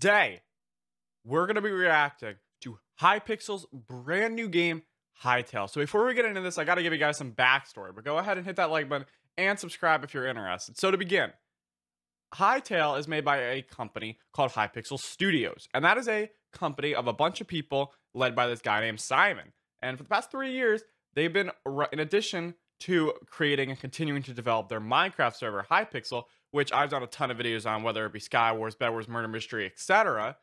Today, we're going to be reacting to Hypixel's brand new game, Hytale. So before we get into this, I got to give you guys some backstory, but go ahead and hit that like button and subscribe if you're interested. So to begin, Hytale is made by a company called Hypixel Studios, and that is a company of a bunch of people led by this guy named Simon. And for the past three years, they've been, in addition to creating and continuing to develop their Minecraft server, Hypixel, which I've done a ton of videos on, whether it be Sky Wars, Bed Wars, Murder Mystery, etc.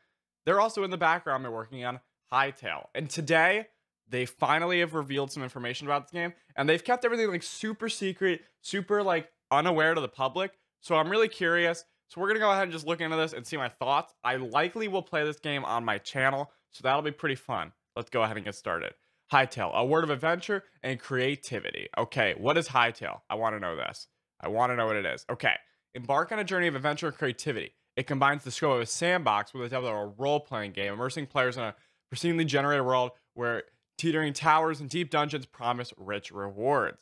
They're also in the background. They're working on Hytale, And today, they finally have revealed some information about this game, and they've kept everything like super secret, super like unaware to the public. So I'm really curious. So we're gonna go ahead and just look into this and see my thoughts. I likely will play this game on my channel, so that'll be pretty fun. Let's go ahead and get started. Hytale, a word of adventure and creativity. Okay, what is Hytale? I want to know this. I want to know what it is. Okay, embark on a journey of adventure and creativity. It combines the scope of a sandbox with the depth of a role-playing game, immersing players in a procedurally generated world where teetering towers and deep dungeons promise rich rewards.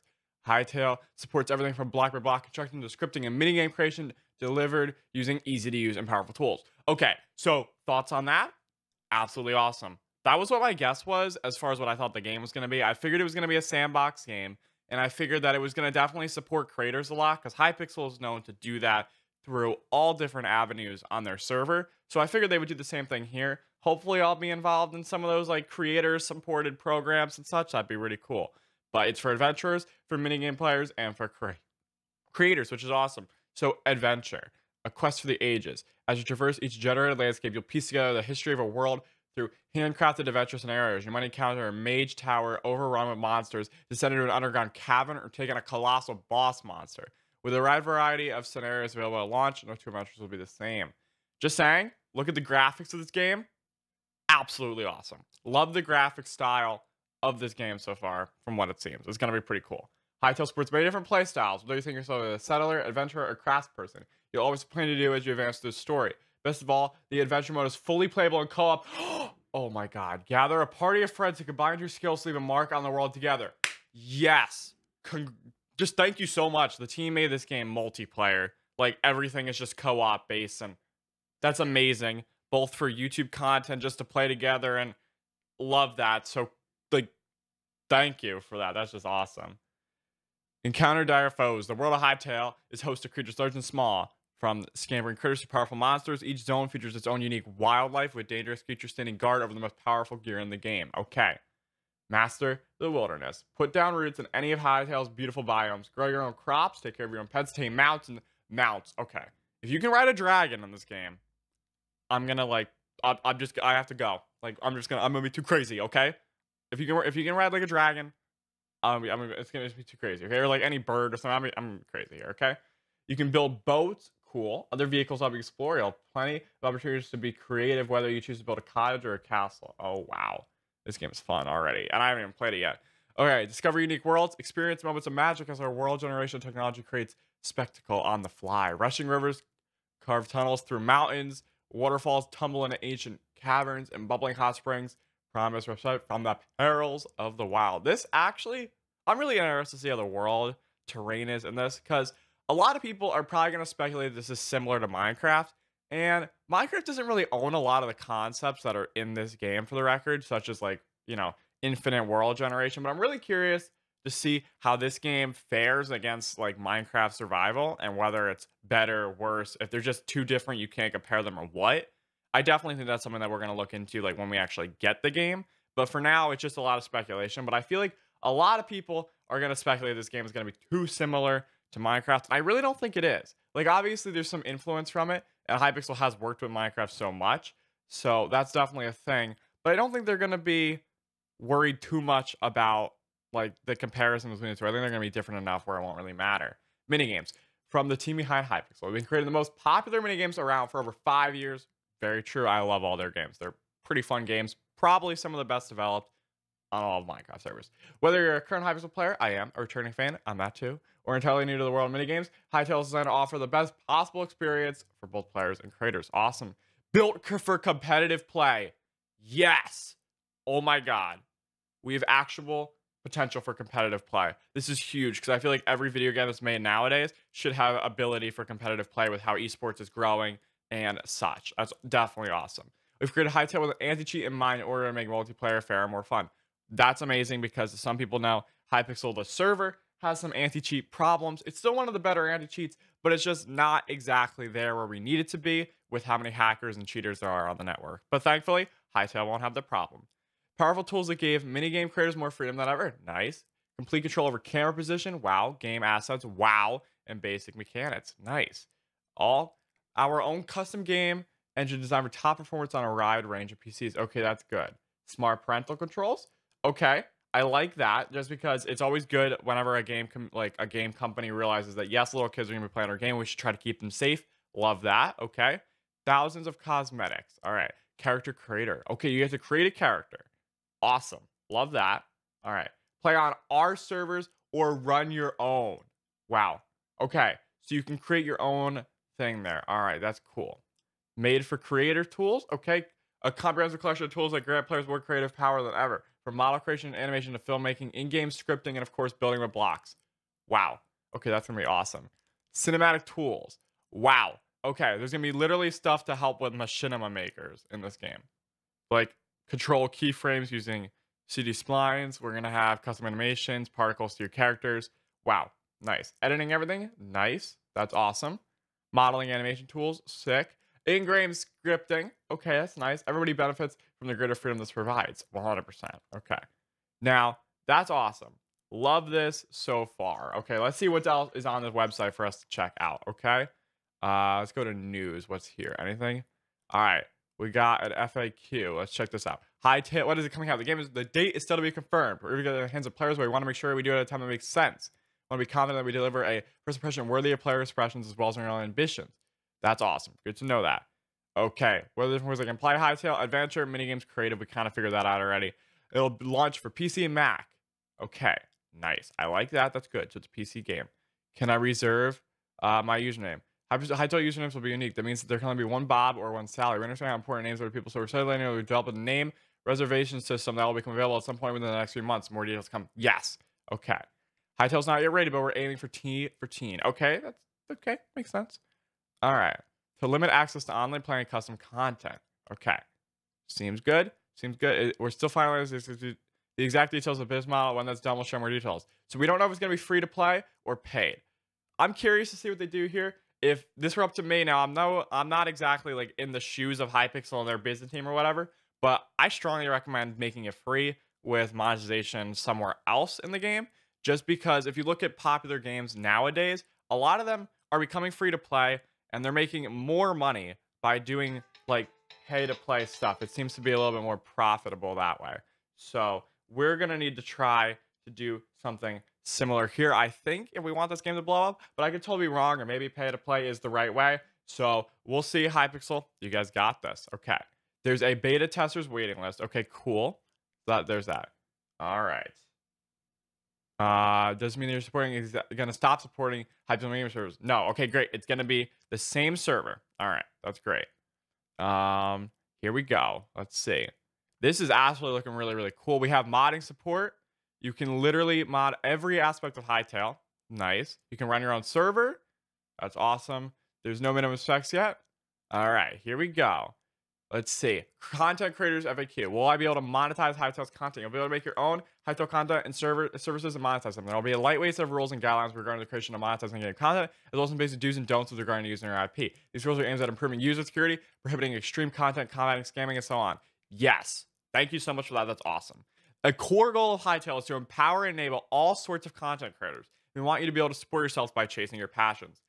Hytale supports everything from block by block construction to scripting and minigame creation delivered using easy to use and powerful tools. Okay, so thoughts on that? Absolutely awesome. That was what my guess was as far as what I thought the game was going to be. I figured it was going to be a sandbox game, and I figured that it was going to definitely support creators a lot because Hypixel is known to do that through all different avenues on their server. So I figured they would do the same thing here. Hopefully, I'll be involved in some of those like creators supported programs and such. That'd be really cool. But it's for adventurers, for minigame players, and for cre- creators, which is awesome. So, adventure, a quest for the ages. As you traverse each generated landscape, you'll piece together the history of a world through handcrafted adventure scenarios. You might encounter a mage tower overrun with monsters, descend into an underground cavern, or take on a colossal boss monster. With a wide variety of scenarios available at launch, no two adventures will be the same. Just saying, look at the graphics of this game. Absolutely awesome. Love the graphic style of this game so far, from what it seems. It's going to be pretty cool. Hytale supports many different playstyles, whether you think yourself a settler, adventurer, or craftsperson. You'll always plan to do as you advance through the story. Best of all, the adventure mode is fully playable in co-op. oh my god. Gather a party of friends to combine your skills to leave a mark on the world together. Yes. Just thank you so much. The team made this game multiplayer. Like everything is just co-op based and that's amazing. Both for YouTube content just to play together and love that. So like thank you for that. That's just awesome. Encounter dire foes. The world of Hytale is host to creatures large and small. From scampering critters to powerful monsters, each zone features its own unique wildlife with dangerous creatures standing guard over the most powerful gear in the game. Okay. Master the wilderness. Put down roots in any of Hytale's beautiful biomes. Grow your own crops, take care of your own pets, tame mounts and mounts. Okay. If you can ride a dragon in this game, I'm gonna like I, I'm just I have to go. Like I'm just gonna I'm gonna be too crazy. Okay. If you can if you can ride like a dragon, i'm gonna I'm, it's gonna be too crazy. Okay, or like any bird or something. I'm I'm crazy here. Okay. You can build boats, cool. Other vehicles I'll be exploring. Have plenty of opportunities to be creative, whether you choose to build a cottage or a castle. Oh, wow. This game is fun already, and I haven't even played it yet. Okay, discover unique worlds, experience moments of magic as our world generation technology creates spectacle on the fly. Rushing rivers, carve tunnels through mountains, waterfalls tumble into ancient caverns, and bubbling hot springs promise respite from the perils of the wild. This actually, I'm really interested to see how the world terrain is in this because a lot of people are probably going to speculate this is similar to Minecraft. And Minecraft doesn't really own a lot of the concepts that are in this game for the record, such as like, you know, infinite world generation. But I'm really curious to see how this game fares against like Minecraft survival and whether it's better, or worse, if they're just too different, you can't compare them or what. I definitely think that's something that we're going to look into like when we actually get the game. But for now, it's just a lot of speculation. But I feel like a lot of people are going to speculate this game is going to be too similar to Minecraft. I really don't think it is. Like, obviously, there's some influence from it, and Hypixel has worked with Minecraft so much. So that's definitely a thing. But I don't think they're going to be worried too much about like the comparison between the two. I think they're going to be different enough where it won't really matter. Minigames from the team behind Hypixel. We've been creating the most popular minigames around for over five years. Very true. I love all their games. They're pretty fun games. Probably some of the best developed Oh on all of Minecraft servers. Whether you're a current Hypixel player, I am, a returning fan, I'm that too, or entirely new to the world of minigames, Hytale is designed to offer the best possible experience for both players and creators. Awesome. Built for competitive play. Yes. Oh my God. We have actual potential for competitive play. This is huge because I feel like every video game that's made nowadays should have ability for competitive play with how esports is growing and such. That's definitely awesome. We've created Hytale with an anti-cheat in mind in order to make multiplayer fair and more fun. That's amazing because some people know Hypixel, the server, has some anti-cheat problems. It's still one of the better anti-cheats, but it's just not exactly there where we need it to be with how many hackers and cheaters there are on the network. But thankfully, Hytale won't have the problem. Powerful tools that gave minigame creators more freedom than ever. Nice. Complete control over camera position. Wow. Game assets. Wow. And basic mechanics. Nice. All our own custom game engine designed for top performance on a wide range of PCs. Okay, that's good. Smart parental controls. Okay, I like that just because it's always good whenever a game com- like a game company realizes that yes, little kids are gonna be playing our game. We should try to keep them safe. Love that. Okay, thousands of cosmetics. All right, character creator. Okay, you get to create a character. Awesome. Love that. All right, play on our servers or run your own. Wow. Okay, so you can create your own thing there. All right, that's cool. Made for creator tools. Okay, a comprehensive collection of tools that grant players more creative power than ever. From model creation and animation to filmmaking, in-game scripting, and of course building with blocks. Wow. Okay, that's gonna be awesome. Cinematic tools. Wow. Okay, there's gonna be literally stuff to help with machinima makers in this game. Like control keyframes using CD splines. We're gonna have custom animations, particles to your characters. Wow, nice. Editing everything, nice. That's awesome. Modeling animation tools, sick. In-game scripting. Okay, that's nice. Everybody benefits from the greater freedom this provides. 100%. Okay. Now, that's awesome. Love this so far. Okay, let's see what else is on this website for us to check out. Okay. Uh, let's go to news. What's here? Anything? All right. We got an FAQ. Let's check this out. Hytale. What is it coming out? The game is the date is still to be confirmed. We're going to the hands of players, but we want to make sure we do it at a time that makes sense. We want to be confident that we deliver a first impression worthy of player expressions as well as our own ambitions. That's awesome. Good to know that. Okay. What are the different ways I can play Hytale? Adventure, minigames, creative. We kind of figured that out already. It'll launch for PC and Mac. Okay. Nice. I like that. That's good. So it's a PC game. Can I reserve uh, my username? Hytale usernames will be unique. That means that there can only be one Bob or one Sally. We understand how important names are to people, so we're studying we develop a name reservation system that will become available at some point within the next few months. More details come. Yes. Okay. Hytale's not yet ready, but we're aiming for T for teen. Okay, that's okay. Makes sense. All right. To limit access to online playing custom content. Okay. Seems good. Seems good. We're still finalizing the exact details of this model. When that's done, we'll share more details. So we don't know if it's going to be free to play or paid. I'm curious to see what they do here. If this were up to me now, I'm no, I'm not exactly like in the shoes of Hypixel and their business team or whatever, but I strongly recommend making it free with monetization somewhere else in the game. Just because if you look at popular games nowadays, a lot of them are becoming free to play and they're making more money by doing like pay to play stuff. It seems to be a little bit more profitable that way. So we're gonna need to try to do something similar here. I think if we want this game to blow up, but I could totally be wrong, or maybe pay to play is the right way. So we'll see. Hypixel, you guys got this. Okay. There's a beta testers waiting list. Okay, cool. That there's that. All right. Uh, doesn't mean they're supporting. Is going to stop supporting Hypixel servers? No. Okay, great. It's going to be the same server. All right, that's great. Um, here we go. Let's see. This is absolutely looking really, really cool. We have modding support. You can literally mod every aspect of Hytale. Nice. You can run your own server. That's awesome. There's no minimum specs yet. All right, here we go. Let's see. Content creators FAQ. Will I be able to monetize Hytale's content? You'll be able to make your own Hytale content and server services and monetize them. There will be a lightweight set of rules and guidelines regarding the creation of monetizing game content, as well as some basic do's and don'ts with regarding using your IP. These rules are aimed at improving user security, prohibiting extreme content, combating scamming, and so on. Yes. Thank you so much for that. That's awesome. A core goal of Hytale is to empower and enable all sorts of content creators. We want you to be able to support yourself by chasing your passions.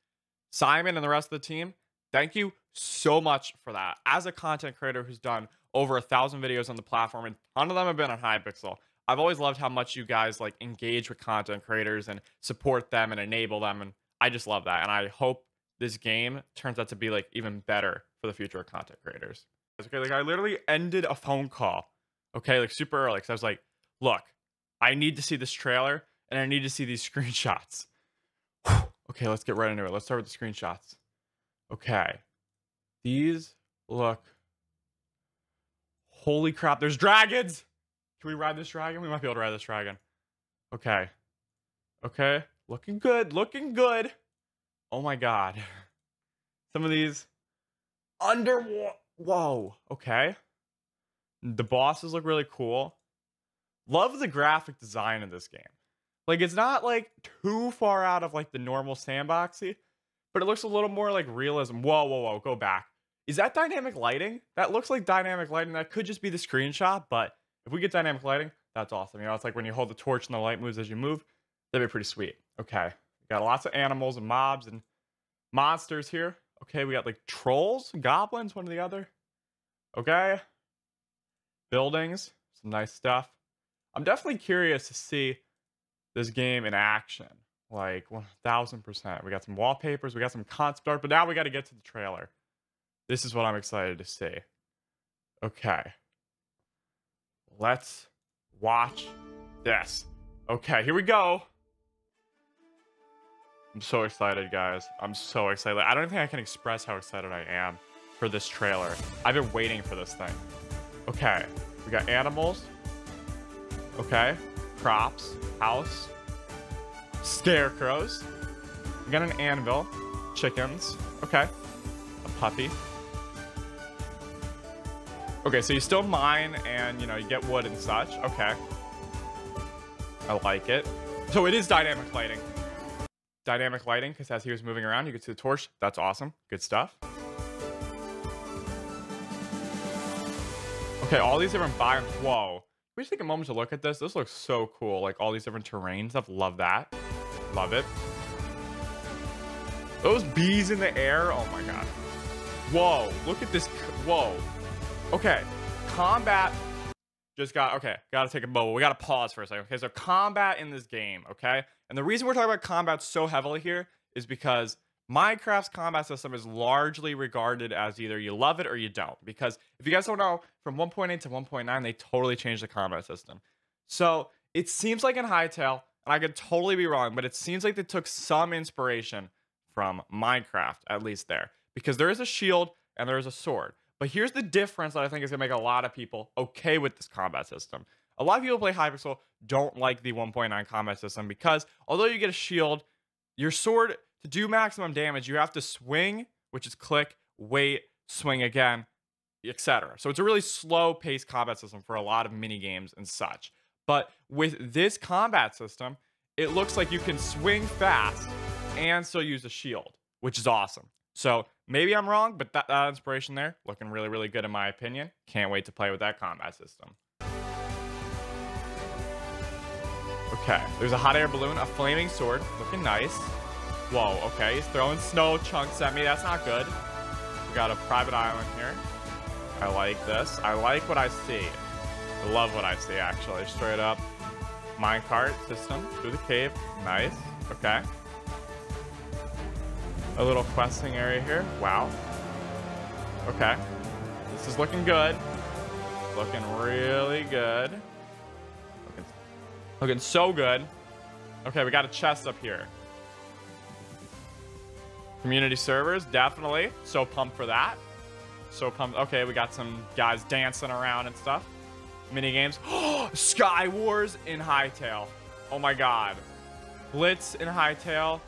Simon and the rest of the team, thank you so much for that. As a content creator who's done over a thousand videos on the platform, and a ton of them have been on Hypixel, I've always loved how much you guys like engage with content creators and support them and enable them. And I just love that. And I hope this game turns out to be like even better for the future of content creators. Okay, like I literally ended a phone call, okay, like super early because I was like, look, I need to see this trailer and I need to see these screenshots. okay, let's get right into it. Let's start with the screenshots. Okay. These look. Holy crap, there's dragons! Can we ride this dragon? We might be able to ride this dragon. Okay. Okay. Looking good. Looking good. Oh my god. Some of these Underwater. Whoa. Okay. The bosses look really cool. Love the graphic design of this game. Like it's not like too far out of like the normal sandboxy, but it looks a little more like realism. Whoa, whoa, whoa, go back. Is that dynamic lighting? That looks like dynamic lighting. That could just be the screenshot, but if we get dynamic lighting, that's awesome. You know, it's like when you hold the torch and the light moves as you move. That'd be pretty sweet. Okay. We got lots of animals and mobs and monsters here. Okay, we got like trolls, goblins, one or the other. Okay. Buildings, some nice stuff. I'm definitely curious to see this game in action. Like 1000%. We got some wallpapers, we got some concept art, but now we got to get to the trailer. This is what I'm excited to see. Okay. Let's watch this. Okay, here we go. I'm so excited, guys. I'm so excited. I don't think I can express how excited I am for this trailer. I've been waiting for this thing. Okay, we got animals. Okay, crops, house, scarecrows. We got an anvil, chickens. Okay, a puppy. Okay, so you still mine and, you know, you get wood and such. Okay. I like it. So it is dynamic lighting dynamic lighting because as he was moving around, you could see the torch. That's awesome. Good stuff. Okay, all these different biomes. Whoa. We just take a moment to look at this? This looks so cool. Like all these different terrain stuff. Love that. Love it. Those bees in the air. Oh my god. Whoa. Look at this. Whoa. Okay. Combat just got okay gotta take a moment. We gotta pause for a second. Okay so combat in this game okay? And the reason we're talking about combat so heavily here is because minecraft's combat system is largely regarded as either you love it or you don't. Because if you guys don't know from 1.8 to 1.9 they totally changed the combat system. So it seems like in hytale and i could totally be wrong but it seems like they took some inspiration from minecraft at least there. Because there is a shield and there is a sword but here's the difference that I think is going to make a lot of people okay with this combat system. A lot of people play Hypixel don't like the 1.9 combat system because although you get a shield, your sword to do maximum damage, you have to swing, which is click, wait, swing again, etc. So it's a really slow paced combat system for a lot of mini games and such. But with this combat system, it looks like you can swing fast and still use a shield, which is awesome. So maybe I'm wrong, but that, that inspiration there, looking really, really good in my opinion. Can't wait to play with that combat system. Okay, there's a hot air balloon, a flaming sword, looking nice. Whoa, okay, he's throwing snow chunks at me. That's not good. We got a private island here. I like this. I like what I see. I love what I see, actually. Straight up. Minecart system through the cave. Nice. Okay a little questing area here. Wow. Okay. This is looking good. Looking really good. Looking, looking so good. Okay, we got a chest up here. Community servers, definitely. So pumped for that. So pumped. Okay, we got some guys dancing around and stuff. Mini games. Sky Wars in Hytale. Oh my god. Blitz in Hytale.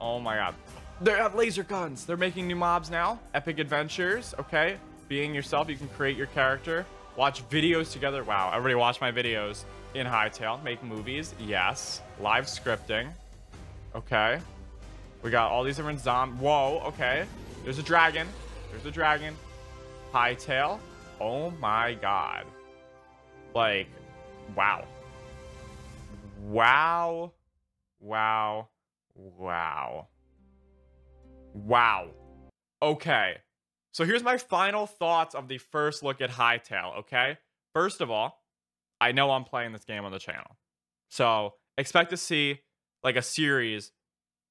Oh my god. They have uh, laser guns. They're making new mobs now. Epic adventures. Okay. Being yourself, you can create your character. Watch videos together. Wow. Everybody watch my videos in Hytale, Make movies. Yes. Live scripting. Okay. We got all these different zombies. Whoa. Okay. There's a dragon. There's a dragon. Hytale. Oh my god. Like, wow. Wow. Wow. Wow. Wow. Okay. So here's my final thoughts of the first look at Hytale, okay? First of all, I know I'm playing this game on the channel. So expect to see like a series,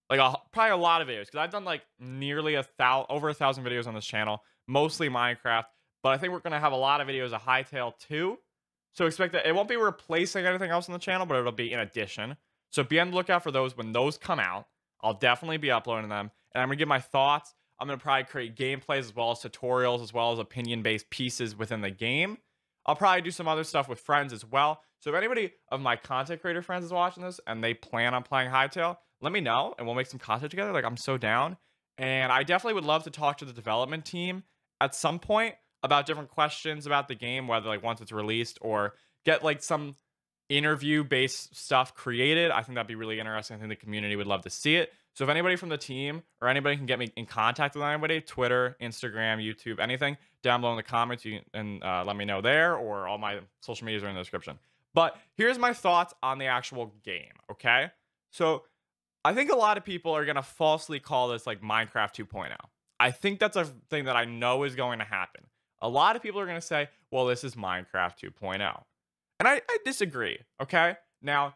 like a, probably a lot of videos, because I've done like nearly a thousand, over a thousand videos on this channel, mostly Minecraft, but I think we're going to have a lot of videos of Hytale too. So expect that it won't be replacing anything else on the channel, but it'll be in addition. So be on the lookout for those when those come out. I'll definitely be uploading them and I'm gonna give my thoughts. I'm gonna probably create gameplays as well as tutorials, as well as opinion-based pieces within the game. I'll probably do some other stuff with friends as well. So if anybody of my content creator friends is watching this and they plan on playing Hytale, let me know and we'll make some content together. Like I'm so down. And I definitely would love to talk to the development team at some point about different questions about the game, whether like once it's released or get like some interview based stuff created. I think that'd be really interesting. I think the community would love to see it. So if anybody from the team or anybody can get me in contact with anybody, Twitter, Instagram, YouTube, anything, down below in the comments, you can uh, let me know there, or all my social medias are in the description. But here's my thoughts on the actual game. Okay, so I think a lot of people are gonna falsely call this like Minecraft 2.0. I think that's a thing that I know is going to happen. A lot of people are gonna say, "Well, this is Minecraft 2.0," and I, I disagree. Okay, now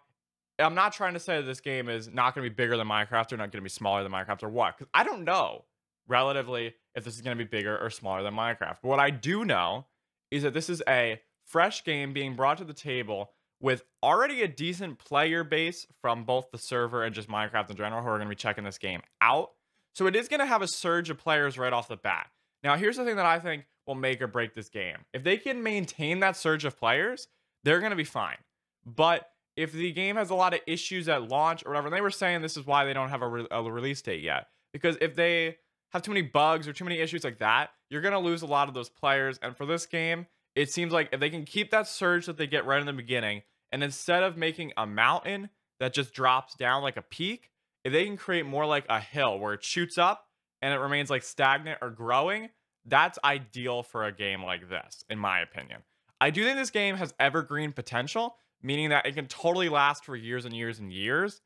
I'm not trying to say that this game is not going to be bigger than Minecraft or not going to be smaller than Minecraft or what, because I don't know relatively if this is going to be bigger or smaller than Minecraft. But what I do know is that this is a fresh game being brought to the table with already a decent player base from both the server and just Minecraft in general who are going to be checking this game out. So it is going to have a surge of players right off the bat. Now, here's the thing that I think will make or break this game. If they can maintain that surge of players, they're going to be fine. But if the game has a lot of issues at launch or whatever, they were saying this is why they don't have a, re- a release date yet. Because if they have too many bugs or too many issues like that, you're going to lose a lot of those players. And for this game, it seems like if they can keep that surge that they get right in the beginning, and instead of making a mountain that just drops down like a peak, if they can create more like a hill where it shoots up and it remains like stagnant or growing, that's ideal for a game like this, in my opinion. I do think this game has evergreen potential meaning that it can totally last for years and years and years.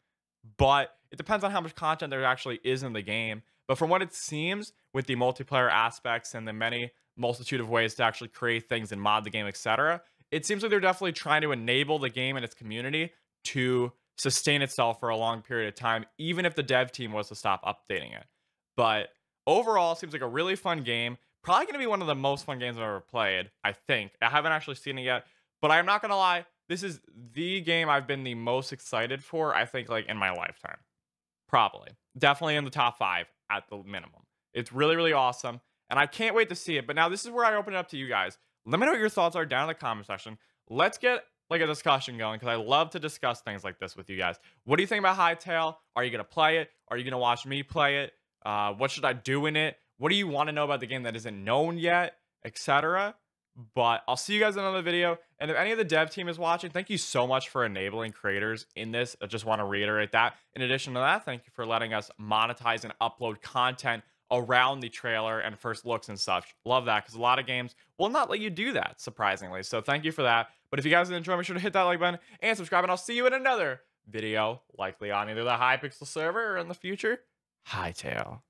But it depends on how much content there actually is in the game. But from what it seems, with the multiplayer aspects and the many multitude of ways to actually create things and mod the game, etc., it seems like they're definitely trying to enable the game and its community to sustain itself for a long period of time, even if the dev team was to stop updating it. But overall, it seems like a really fun game. Probably going to be one of the most fun games I've ever played, I think. I haven't actually seen it yet, but I'm not going to lie this is the game I've been the most excited for, I think, like in my lifetime. Probably. Definitely in the top five at the minimum. It's really, really awesome. And I can't wait to see it. But now this is where I open it up to you guys. Let me know what your thoughts are down in the comment section. Let's get like a discussion going because I love to discuss things like this with you guys. What do you think about Hytale? Are you gonna play it? Are you gonna watch me play it? Uh, what should I do in it? What do you want to know about the game that isn't known yet, etc. But I'll see you guys in another video. And if any of the dev team is watching, thank you so much for enabling creators in this. I just want to reiterate that. In addition to that, thank you for letting us monetize and upload content around the trailer and first looks and such. Love that because a lot of games will not let you do that, surprisingly. So thank you for that. But if you guys enjoy, make sure to hit that like button and subscribe. And I'll see you in another video, likely on either the Hypixel server or in the future, Hytale.